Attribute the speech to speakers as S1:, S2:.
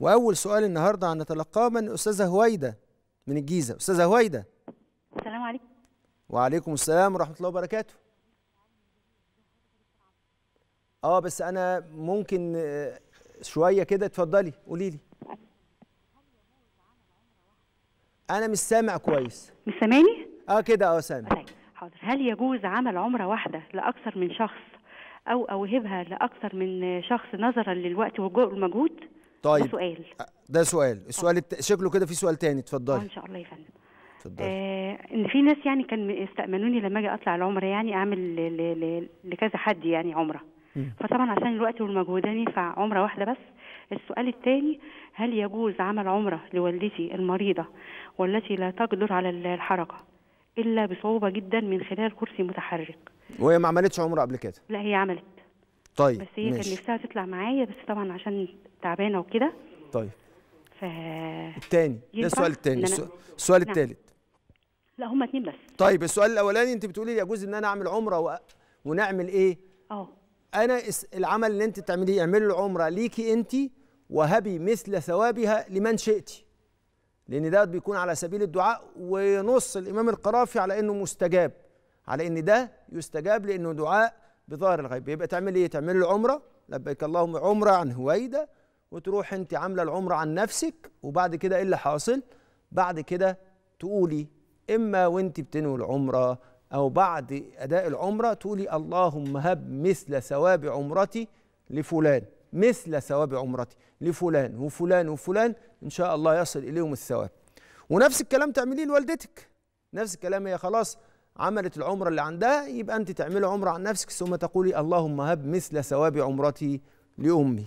S1: وأول سؤال النهارده هنتلقاه من الاستاذه هويدة من الجيزة. أستاذة هويدة.
S2: السلام عليكم.
S1: وعليكم السلام ورحمة الله وبركاته. آه بس أنا ممكن آه، شوية كده اتفضلي قولي لي. أنا مش سامع كويس.
S2: مش سامعني؟
S1: آه كده آه سامع.
S2: طيب حاضر. هل يجوز عمل عمرة واحدة لأكثر من شخص أو أوهبها لأكثر من شخص نظرا للوقت والجو- والمجهود؟ ده
S1: طيب
S2: سؤال
S1: ده سؤال. السؤال الت... شكله كده في سؤال تاني
S2: آه
S1: اتفضلي
S2: إن شاء الله يا فندم
S1: اتفضلي.
S2: آه إن في ناس يعني كان استأمنوني لما أجي أطلع العمرة يعني أعمل ل- ل- ل- لكذا حد يعني عمرة.
S1: مم.
S2: فطبعا عشان الوقت والمجهود يعني فعمرة واحدة بس السؤال الثاني هل يجوز عمل عمرة لوالدتي المريضة والتي لا تقدر على الحركة إلا بصعوبة جدا من خلال كرسي متحرك؟
S1: وهي ما عملتش عمرة قبل كده؟
S2: لا هي عملت.
S1: طيب
S2: بس هي كان نفسها تطلع معايا بس طبعا عشان تعبانة وكده.
S1: طيب.
S2: ف
S1: التاني ده السؤال التاني
S2: أنا-
S1: السؤال-
S2: نعم.
S1: التالت.
S2: لا هما اتنين بس.
S1: طيب السؤال الأولاني أنت بتقولي لي يجوز إن أنا أعمل عمرة و... ونعمل إيه؟
S2: آه.
S1: أنا اس- العمل اللي أنت تعمليه اعملي له عمرة ليكي أنت وهبي مثل ثوابها لمن شئت. لأن ده بيكون على سبيل الدعاء ونص الإمام القرافي على إنه مستجاب على إن ده يستجاب لأنه دعاء بظاهر الغيب. يبقى تعملي إيه؟ تعملي له عمرة لبيك اللهم عمرة عن هويدة وتروح أنت عاملة العمرة عن نفسك وبعد كده إيه اللي حاصل؟ بعد كده تقولي إما وأنت بتنوي العمرة أو بعد أداء العمرة تقولي اللهم هب مثل ثواب عمرتي لفلان مثل ثواب عمرتي لفلان وفلان وفلان إن شاء الله يصل إليهم الثواب. ونفس الكلام تعمليه لوالدتك. نفس الكلام هي خلاص عملت العمرة اللي عندها يبقى أنت تعملي عمرة عن نفسك ثم تقولي اللهم هب مثل ثواب عمرتي لأمي.